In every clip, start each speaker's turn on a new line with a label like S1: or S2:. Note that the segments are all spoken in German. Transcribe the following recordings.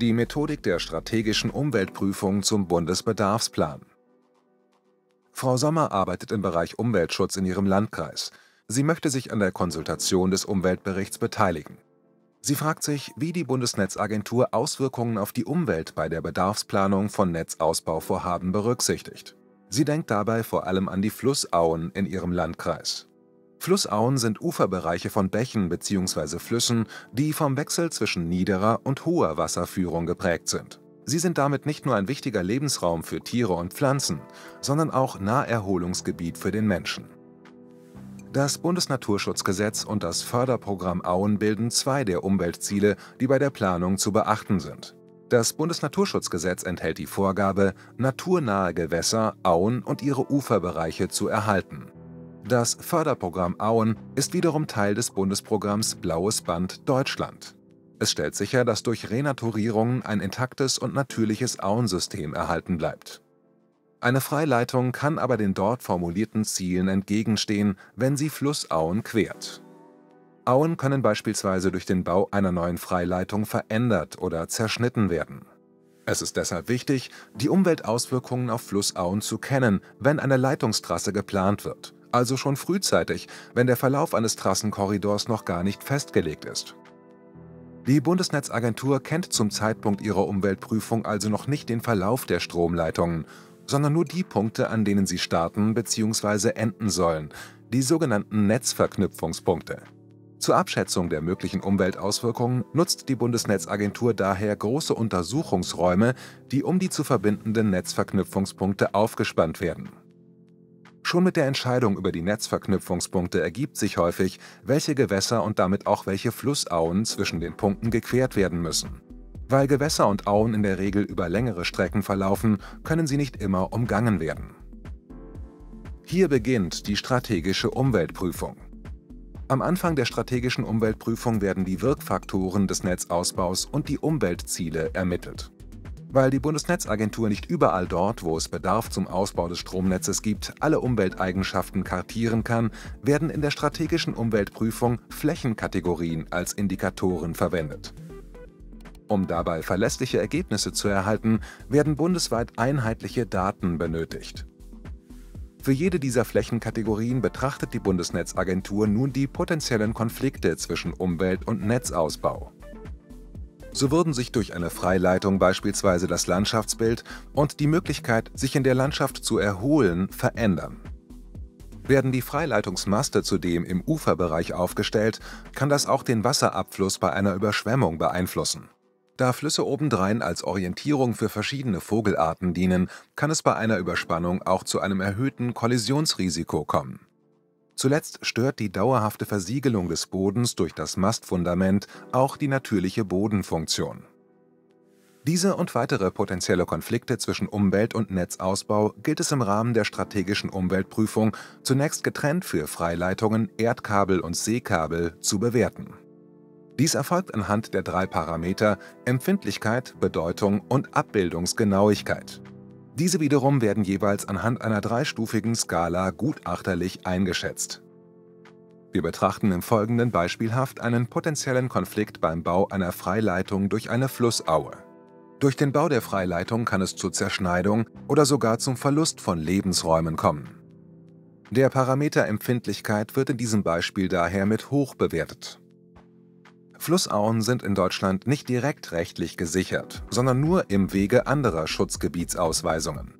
S1: die Methodik der strategischen Umweltprüfung zum Bundesbedarfsplan. Frau Sommer arbeitet im Bereich Umweltschutz in ihrem Landkreis. Sie möchte sich an der Konsultation des Umweltberichts beteiligen. Sie fragt sich, wie die Bundesnetzagentur Auswirkungen auf die Umwelt bei der Bedarfsplanung von Netzausbauvorhaben berücksichtigt. Sie denkt dabei vor allem an die Flussauen in ihrem Landkreis. Flussauen sind Uferbereiche von Bächen bzw. Flüssen, die vom Wechsel zwischen niederer und hoher Wasserführung geprägt sind. Sie sind damit nicht nur ein wichtiger Lebensraum für Tiere und Pflanzen, sondern auch Naherholungsgebiet für den Menschen. Das Bundesnaturschutzgesetz und das Förderprogramm Auen bilden zwei der Umweltziele, die bei der Planung zu beachten sind. Das Bundesnaturschutzgesetz enthält die Vorgabe, naturnahe Gewässer, Auen und ihre Uferbereiche zu erhalten. Das Förderprogramm Auen ist wiederum Teil des Bundesprogramms Blaues Band Deutschland. Es stellt sicher, dass durch Renaturierung ein intaktes und natürliches Auensystem erhalten bleibt. Eine Freileitung kann aber den dort formulierten Zielen entgegenstehen, wenn sie Flussauen quert. Auen können beispielsweise durch den Bau einer neuen Freileitung verändert oder zerschnitten werden. Es ist deshalb wichtig, die Umweltauswirkungen auf Flussauen zu kennen, wenn eine Leitungstrasse geplant wird, also schon frühzeitig, wenn der Verlauf eines Trassenkorridors noch gar nicht festgelegt ist. Die Bundesnetzagentur kennt zum Zeitpunkt ihrer Umweltprüfung also noch nicht den Verlauf der Stromleitungen, sondern nur die Punkte, an denen sie starten bzw. enden sollen, die sogenannten Netzverknüpfungspunkte. Zur Abschätzung der möglichen Umweltauswirkungen nutzt die Bundesnetzagentur daher große Untersuchungsräume, die um die zu verbindenden Netzverknüpfungspunkte aufgespannt werden Schon mit der Entscheidung über die Netzverknüpfungspunkte ergibt sich häufig, welche Gewässer und damit auch welche Flussauen zwischen den Punkten gequert werden müssen. Weil Gewässer und Auen in der Regel über längere Strecken verlaufen, können sie nicht immer umgangen werden. Hier beginnt die strategische Umweltprüfung. Am Anfang der strategischen Umweltprüfung werden die Wirkfaktoren des Netzausbaus und die Umweltziele ermittelt. Weil die Bundesnetzagentur nicht überall dort, wo es Bedarf zum Ausbau des Stromnetzes gibt, alle Umwelteigenschaften kartieren kann, werden in der strategischen Umweltprüfung Flächenkategorien als Indikatoren verwendet. Um dabei verlässliche Ergebnisse zu erhalten, werden bundesweit einheitliche Daten benötigt. Für jede dieser Flächenkategorien betrachtet die Bundesnetzagentur nun die potenziellen Konflikte zwischen Umwelt- und Netzausbau. So würden sich durch eine Freileitung beispielsweise das Landschaftsbild und die Möglichkeit, sich in der Landschaft zu erholen, verändern. Werden die Freileitungsmaste zudem im Uferbereich aufgestellt, kann das auch den Wasserabfluss bei einer Überschwemmung beeinflussen. Da Flüsse obendrein als Orientierung für verschiedene Vogelarten dienen, kann es bei einer Überspannung auch zu einem erhöhten Kollisionsrisiko kommen Zuletzt stört die dauerhafte Versiegelung des Bodens durch das Mastfundament auch die natürliche Bodenfunktion. Diese und weitere potenzielle Konflikte zwischen Umwelt- und Netzausbau gilt es im Rahmen der strategischen Umweltprüfung zunächst getrennt für Freileitungen, Erdkabel und Seekabel zu bewerten. Dies erfolgt anhand der drei Parameter Empfindlichkeit, Bedeutung und Abbildungsgenauigkeit diese wiederum werden jeweils anhand einer dreistufigen Skala gutachterlich eingeschätzt. Wir betrachten im Folgenden beispielhaft einen potenziellen Konflikt beim Bau einer Freileitung durch eine Flussaue. Durch den Bau der Freileitung kann es zur Zerschneidung oder sogar zum Verlust von Lebensräumen kommen. Der Parameter Empfindlichkeit wird in diesem Beispiel daher mit hoch bewertet Flussauen sind in Deutschland nicht direkt rechtlich gesichert, sondern nur im Wege anderer Schutzgebietsausweisungen.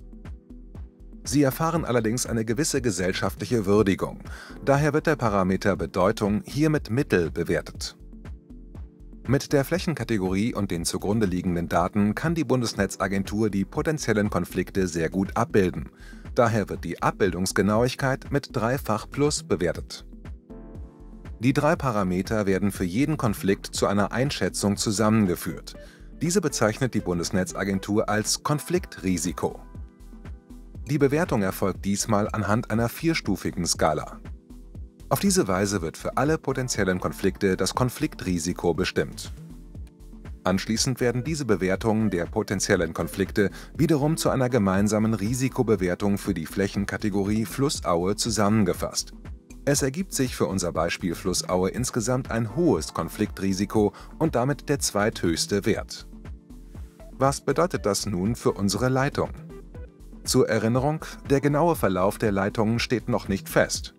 S1: Sie erfahren allerdings eine gewisse gesellschaftliche Würdigung, daher wird der Parameter Bedeutung hier mit Mittel bewertet. Mit der Flächenkategorie und den zugrunde liegenden Daten kann die Bundesnetzagentur die potenziellen Konflikte sehr gut abbilden. Daher wird die Abbildungsgenauigkeit mit Dreifach Plus bewertet die drei Parameter werden für jeden Konflikt zu einer Einschätzung zusammengeführt. Diese bezeichnet die Bundesnetzagentur als Konfliktrisiko. Die Bewertung erfolgt diesmal anhand einer vierstufigen Skala. Auf diese Weise wird für alle potenziellen Konflikte das Konfliktrisiko bestimmt. Anschließend werden diese Bewertungen der potenziellen Konflikte wiederum zu einer gemeinsamen Risikobewertung für die Flächenkategorie Flussaue zusammengefasst es ergibt sich für unser Beispiel Flussaue insgesamt ein hohes Konfliktrisiko und damit der zweithöchste Wert. Was bedeutet das nun für unsere Leitung? Zur Erinnerung, der genaue Verlauf der Leitungen steht noch nicht fest.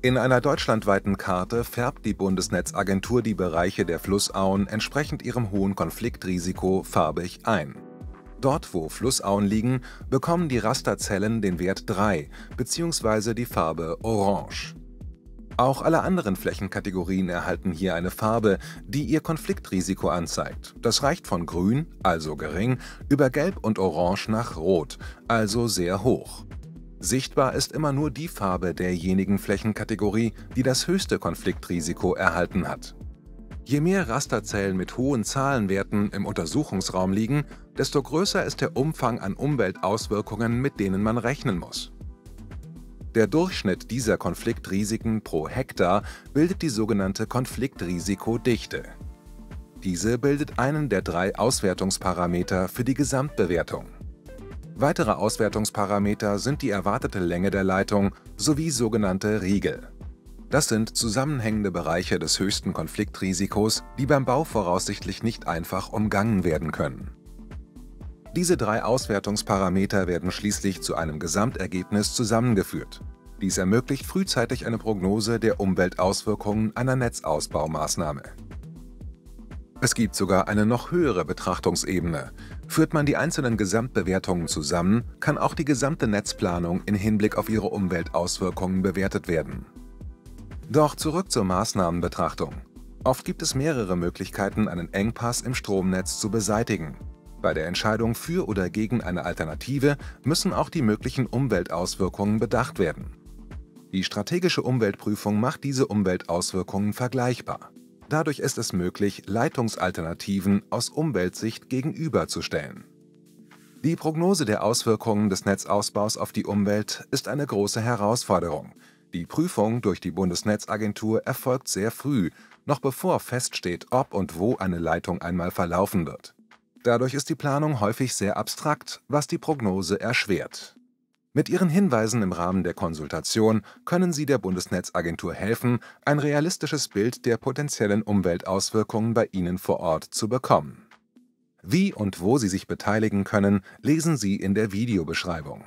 S1: In einer deutschlandweiten Karte färbt die Bundesnetzagentur die Bereiche der Flussauen entsprechend ihrem hohen Konfliktrisiko farbig ein. Dort, wo Flussauen liegen, bekommen die Rasterzellen den Wert 3 bzw. die Farbe Orange. Auch alle anderen Flächenkategorien erhalten hier eine Farbe, die ihr Konfliktrisiko anzeigt. Das reicht von grün, also gering, über gelb und orange nach rot, also sehr hoch. Sichtbar ist immer nur die Farbe derjenigen Flächenkategorie, die das höchste Konfliktrisiko erhalten hat. Je mehr Rasterzellen mit hohen Zahlenwerten im Untersuchungsraum liegen, desto größer ist der Umfang an Umweltauswirkungen, mit denen man rechnen muss. Der Durchschnitt dieser Konfliktrisiken pro Hektar bildet die sogenannte Konfliktrisikodichte. Diese bildet einen der drei Auswertungsparameter für die Gesamtbewertung. Weitere Auswertungsparameter sind die erwartete Länge der Leitung sowie sogenannte Riegel. Das sind zusammenhängende Bereiche des höchsten Konfliktrisikos, die beim Bau voraussichtlich nicht einfach umgangen werden können. Diese drei Auswertungsparameter werden schließlich zu einem Gesamtergebnis zusammengeführt. Dies ermöglicht frühzeitig eine Prognose der Umweltauswirkungen einer Netzausbaumaßnahme. Es gibt sogar eine noch höhere Betrachtungsebene. Führt man die einzelnen Gesamtbewertungen zusammen, kann auch die gesamte Netzplanung in Hinblick auf ihre Umweltauswirkungen bewertet werden. Doch zurück zur Maßnahmenbetrachtung. Oft gibt es mehrere Möglichkeiten, einen Engpass im Stromnetz zu beseitigen. Bei der Entscheidung für oder gegen eine Alternative müssen auch die möglichen Umweltauswirkungen bedacht werden. Die strategische Umweltprüfung macht diese Umweltauswirkungen vergleichbar. Dadurch ist es möglich, Leitungsalternativen aus Umweltsicht gegenüberzustellen. Die Prognose der Auswirkungen des Netzausbaus auf die Umwelt ist eine große Herausforderung. Die Prüfung durch die Bundesnetzagentur erfolgt sehr früh, noch bevor feststeht, ob und wo eine Leitung einmal verlaufen wird. Dadurch ist die Planung häufig sehr abstrakt, was die Prognose erschwert. Mit Ihren Hinweisen im Rahmen der Konsultation können Sie der Bundesnetzagentur helfen, ein realistisches Bild der potenziellen Umweltauswirkungen bei Ihnen vor Ort zu bekommen. Wie und wo Sie sich beteiligen können, lesen Sie in der Videobeschreibung